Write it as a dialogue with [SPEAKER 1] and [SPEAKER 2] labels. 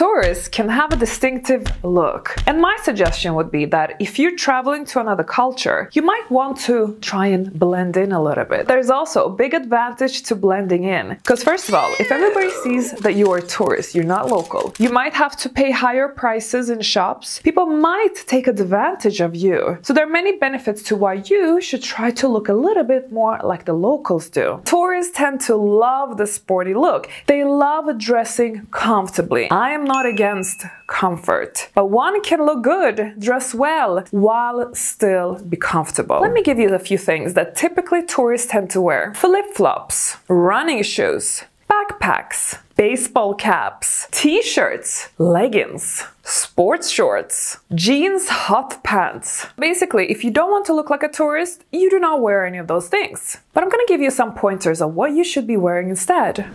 [SPEAKER 1] Tourists can have a distinctive look. And my suggestion would be that if you're traveling to another culture, you might want to try and blend in a little bit. There's also a big advantage to blending in. Because first of all, if everybody sees that you are a tourist, you're not local, you might have to pay higher prices in shops. People might take advantage of you. So there are many benefits to why you should try to look a little bit more like the locals do. Tend to love the sporty look. They love dressing comfortably. I am not against comfort, but one can look good, dress well, while still be comfortable. Let me give you a few things that typically tourists tend to wear. Flip-flops, running shoes, backpacks, baseball caps, t-shirts, leggings, sports shorts, jeans, hot pants. Basically, if you don't want to look like a tourist, you do not wear any of those things. But I'm gonna give you some pointers on what you should be wearing instead.